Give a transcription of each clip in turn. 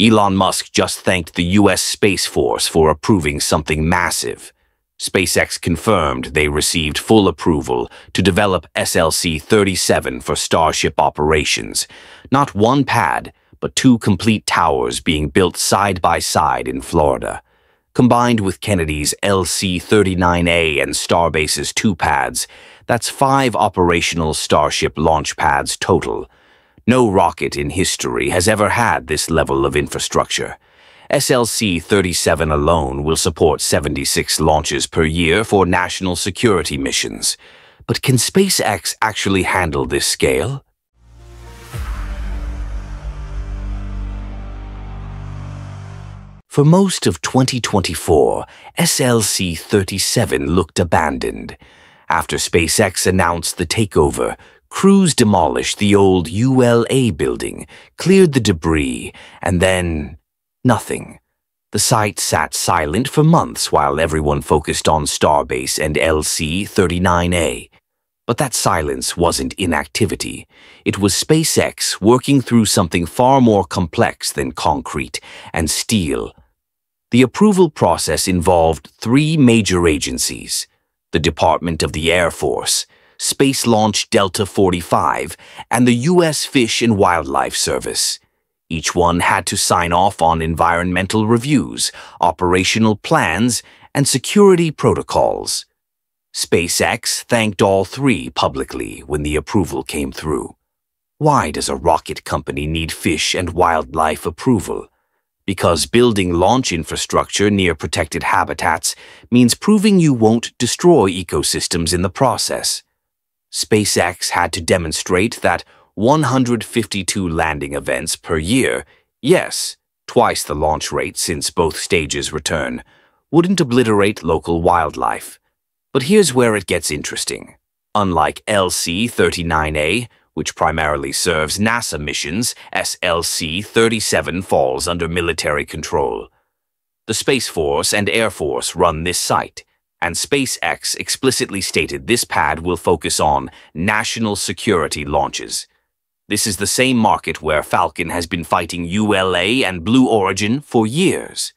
Elon Musk just thanked the U.S. Space Force for approving something massive. SpaceX confirmed they received full approval to develop SLC-37 for Starship operations. Not one pad, but two complete towers being built side by side in Florida. Combined with Kennedy's LC-39A and Starbase's two pads, that's five operational Starship launch pads total. No rocket in history has ever had this level of infrastructure. SLC-37 alone will support 76 launches per year for national security missions. But can SpaceX actually handle this scale? For most of 2024, SLC-37 looked abandoned. After SpaceX announced the takeover, Crews demolished the old ULA building, cleared the debris, and then nothing. The site sat silent for months while everyone focused on Starbase and LC-39A. But that silence wasn't inactivity. It was SpaceX working through something far more complex than concrete and steel. The approval process involved three major agencies. The Department of the Air Force, Space Launch Delta 45, and the U.S. Fish and Wildlife Service. Each one had to sign off on environmental reviews, operational plans, and security protocols. SpaceX thanked all three publicly when the approval came through. Why does a rocket company need fish and wildlife approval? Because building launch infrastructure near protected habitats means proving you won't destroy ecosystems in the process. SpaceX had to demonstrate that 152 landing events per year, yes, twice the launch rate since both stages return, wouldn't obliterate local wildlife. But here's where it gets interesting. Unlike LC-39A, which primarily serves NASA missions, SLC-37 falls under military control. The Space Force and Air Force run this site, and SpaceX explicitly stated this pad will focus on national security launches. This is the same market where Falcon has been fighting ULA and Blue Origin for years.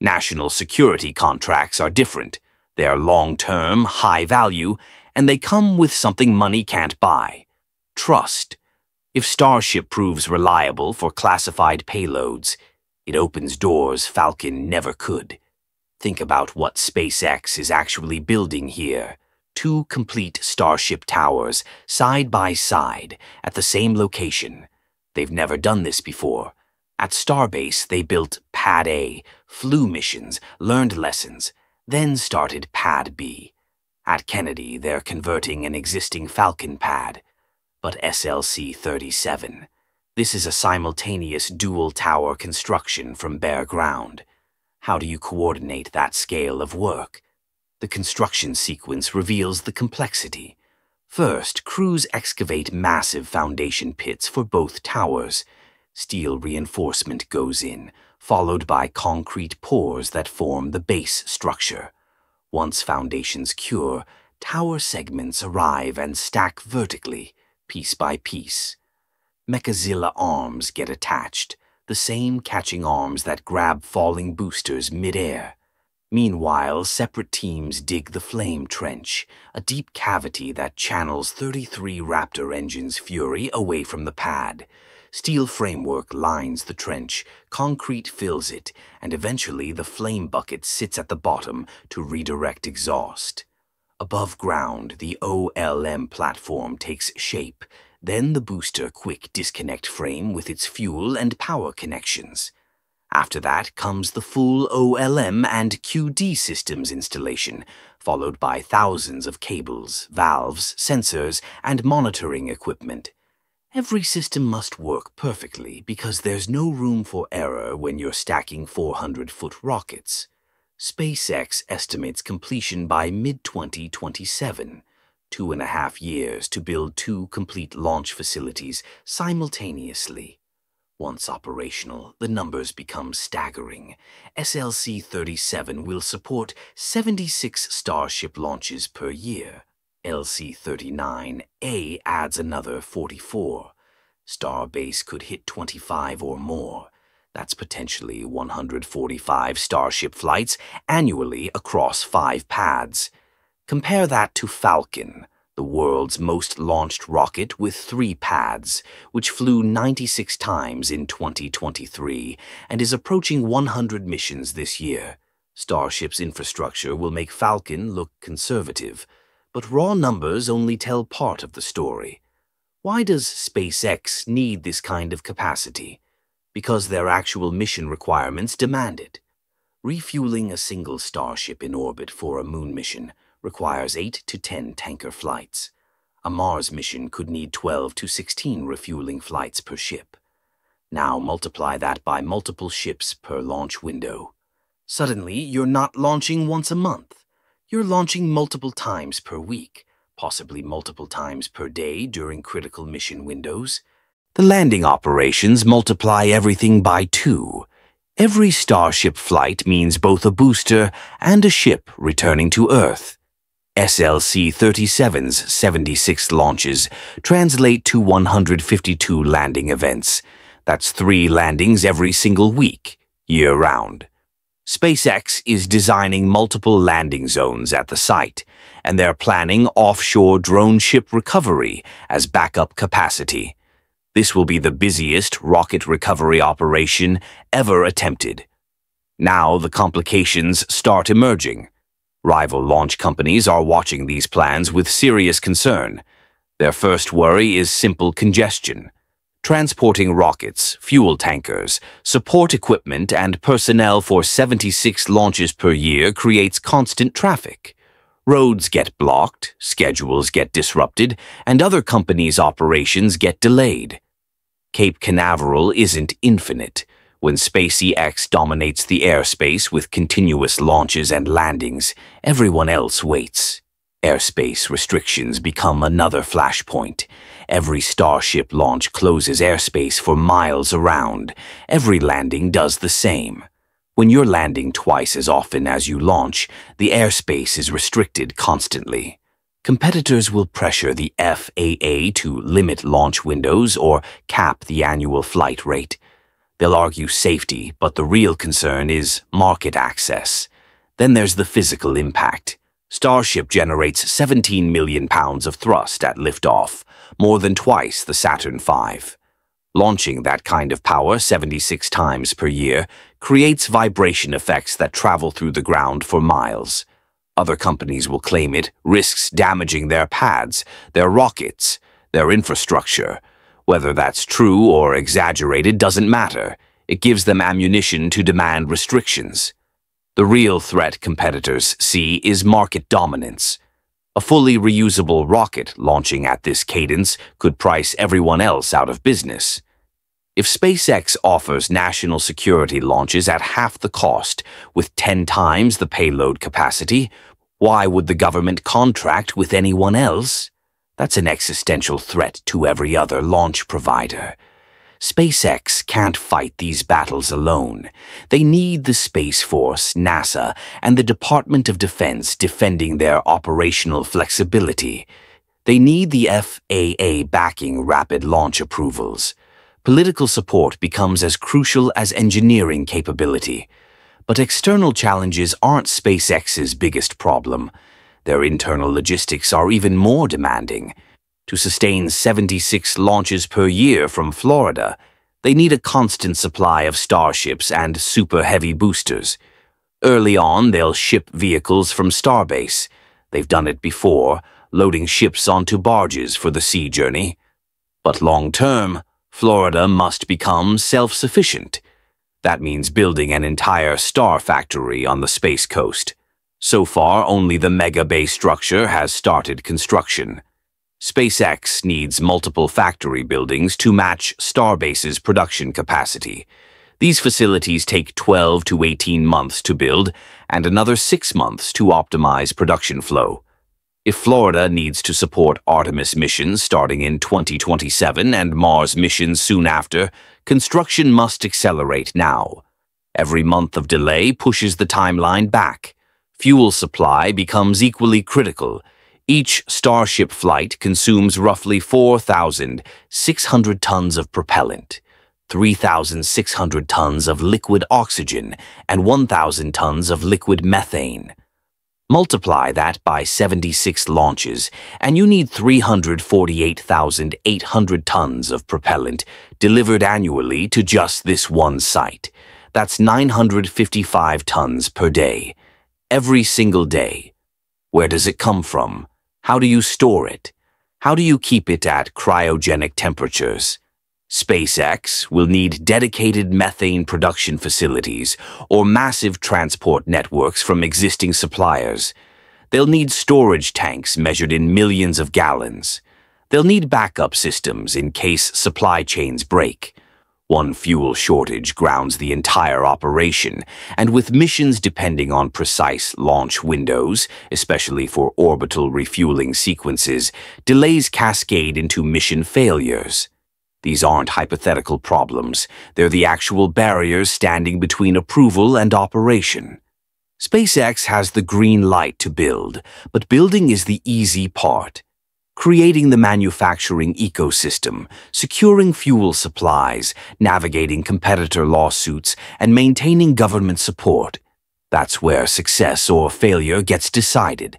National security contracts are different. They are long-term, high-value, and they come with something money can't buy. Trust. If Starship proves reliable for classified payloads, it opens doors Falcon never could. Think about what SpaceX is actually building here. Two complete Starship towers, side by side, at the same location. They've never done this before. At Starbase, they built Pad A, flew missions, learned lessons, then started Pad B. At Kennedy, they're converting an existing Falcon pad. But SLC-37, this is a simultaneous dual tower construction from bare ground. How do you coordinate that scale of work? The construction sequence reveals the complexity. First, crews excavate massive foundation pits for both towers. Steel reinforcement goes in, followed by concrete pours that form the base structure. Once foundations cure, tower segments arrive and stack vertically, piece by piece. Mechazilla arms get attached, the same catching arms that grab falling boosters midair. Meanwhile, separate teams dig the flame trench, a deep cavity that channels 33 Raptor engines' fury away from the pad. Steel framework lines the trench, concrete fills it, and eventually the flame bucket sits at the bottom to redirect exhaust. Above ground, the OLM platform takes shape, then the booster quick disconnect frame with its fuel and power connections. After that comes the full OLM and QD systems installation, followed by thousands of cables, valves, sensors, and monitoring equipment. Every system must work perfectly because there's no room for error when you're stacking 400-foot rockets. SpaceX estimates completion by mid-2027 two and a half years to build two complete launch facilities simultaneously. Once operational, the numbers become staggering. SLC-37 will support 76 Starship launches per year. LC-39A adds another 44. Starbase could hit 25 or more. That's potentially 145 Starship flights annually across five pads. Compare that to Falcon, the world's most launched rocket with three pads, which flew 96 times in 2023 and is approaching 100 missions this year. Starship's infrastructure will make Falcon look conservative, but raw numbers only tell part of the story. Why does SpaceX need this kind of capacity? Because their actual mission requirements demand it. Refueling a single Starship in orbit for a moon mission requires 8 to 10 tanker flights. A Mars mission could need 12 to 16 refueling flights per ship. Now multiply that by multiple ships per launch window. Suddenly, you're not launching once a month. You're launching multiple times per week possibly multiple times per day during critical mission windows. The landing operations multiply everything by two. Every Starship flight means both a booster and a ship returning to Earth. SLC-37's 76 launches translate to 152 landing events. That's three landings every single week, year-round. SpaceX is designing multiple landing zones at the site, and they're planning offshore drone ship recovery as backup capacity. This will be the busiest rocket recovery operation ever attempted. Now the complications start emerging. Rival launch companies are watching these plans with serious concern. Their first worry is simple congestion transporting rockets, fuel tankers, support equipment, and personnel for 76 launches per year creates constant traffic. Roads get blocked, schedules get disrupted, and other companies' operations get delayed. Cape Canaveral isn't infinite. When SpaceX dominates the airspace with continuous launches and landings, everyone else waits. Airspace restrictions become another flashpoint. Every Starship launch closes airspace for miles around. Every landing does the same. When you're landing twice as often as you launch, the airspace is restricted constantly. Competitors will pressure the FAA to limit launch windows or cap the annual flight rate. They'll argue safety, but the real concern is market access. Then there's the physical impact. Starship generates 17 million pounds of thrust at liftoff, more than twice the Saturn V. Launching that kind of power 76 times per year creates vibration effects that travel through the ground for miles. Other companies will claim it risks damaging their pads, their rockets, their infrastructure. Whether that's true or exaggerated doesn't matter. It gives them ammunition to demand restrictions. The real threat competitors see is market dominance. A fully reusable rocket launching at this cadence could price everyone else out of business. If SpaceX offers national security launches at half the cost with 10 times the payload capacity, why would the government contract with anyone else? That's an existential threat to every other launch provider. SpaceX can't fight these battles alone. They need the Space Force, NASA, and the Department of Defense defending their operational flexibility. They need the FAA backing rapid launch approvals. Political support becomes as crucial as engineering capability. But external challenges aren't SpaceX's biggest problem. Their internal logistics are even more demanding. To sustain 76 launches per year from Florida, they need a constant supply of starships and super heavy boosters. Early on, they'll ship vehicles from Starbase. They've done it before, loading ships onto barges for the sea journey. But long term, Florida must become self-sufficient. That means building an entire star factory on the Space Coast. So far, only the Mega Bay structure has started construction. SpaceX needs multiple factory buildings to match Starbase's production capacity. These facilities take 12 to 18 months to build and another six months to optimize production flow. If Florida needs to support Artemis missions starting in 2027 and Mars missions soon after, construction must accelerate now. Every month of delay pushes the timeline back. Fuel supply becomes equally critical each Starship flight consumes roughly 4,600 tons of propellant. 3,600 tons of liquid oxygen, and 1,000 tons of liquid methane. Multiply that by 76 launches, and you need 348,800 tons of propellant delivered annually to just this one site. That's 955 tons per day. Every single day. Where does it come from? How do you store it? How do you keep it at cryogenic temperatures? SpaceX will need dedicated methane production facilities or massive transport networks from existing suppliers. They'll need storage tanks measured in millions of gallons. They'll need backup systems in case supply chains break. One fuel shortage grounds the entire operation, and with missions depending on precise launch windows, especially for orbital refueling sequences, delays cascade into mission failures. These aren't hypothetical problems, they're the actual barriers standing between approval and operation. SpaceX has the green light to build, but building is the easy part creating the manufacturing ecosystem, securing fuel supplies, navigating competitor lawsuits, and maintaining government support. That's where success or failure gets decided.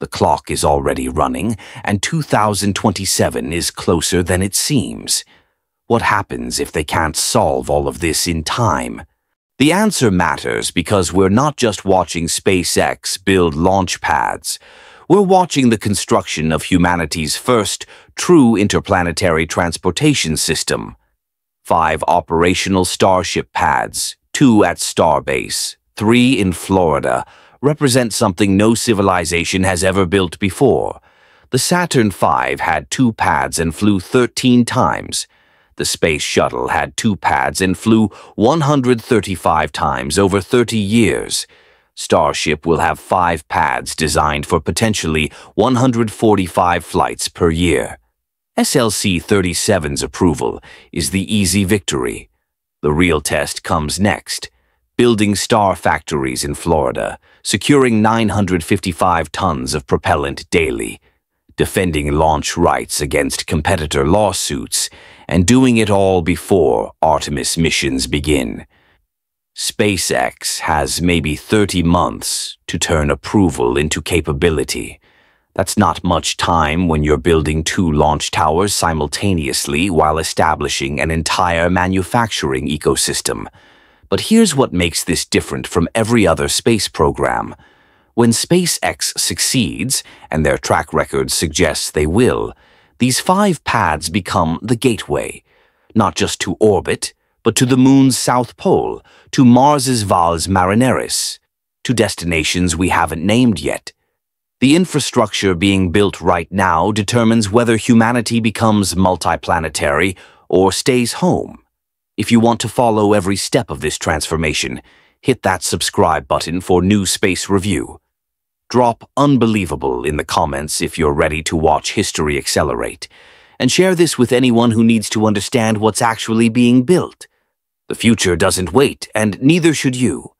The clock is already running, and 2027 is closer than it seems. What happens if they can't solve all of this in time? The answer matters because we're not just watching SpaceX build launch pads we're watching the construction of humanity's first true interplanetary transportation system. Five operational Starship pads, two at Starbase, three in Florida, represent something no civilization has ever built before. The Saturn V had two pads and flew 13 times. The Space Shuttle had two pads and flew 135 times over 30 years. Starship will have five pads designed for potentially 145 flights per year. SLC-37's approval is the easy victory. The real test comes next. Building star factories in Florida, securing 955 tons of propellant daily, defending launch rights against competitor lawsuits, and doing it all before Artemis missions begin. SpaceX has maybe 30 months to turn approval into capability. That's not much time when you're building two launch towers simultaneously while establishing an entire manufacturing ecosystem. But here's what makes this different from every other space program. When SpaceX succeeds, and their track record suggests they will, these five pads become the gateway, not just to orbit, but to the moon's south pole, to Mars's Valles Marineris, to destinations we haven't named yet. The infrastructure being built right now determines whether humanity becomes multiplanetary or stays home. If you want to follow every step of this transformation, hit that subscribe button for new space review. Drop unbelievable in the comments if you're ready to watch history accelerate and share this with anyone who needs to understand what's actually being built. The future doesn't wait, and neither should you.